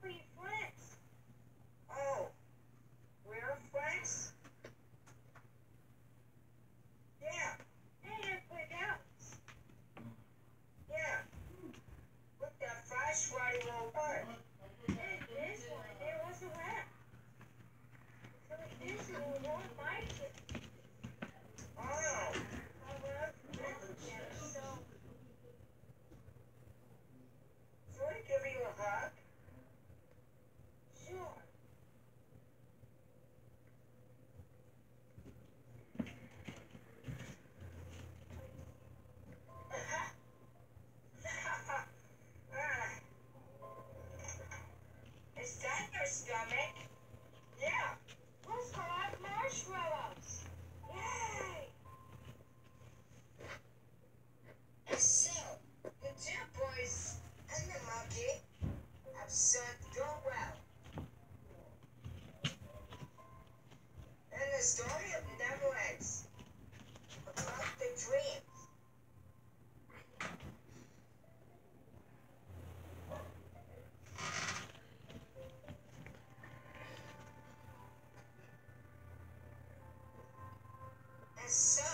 for you. so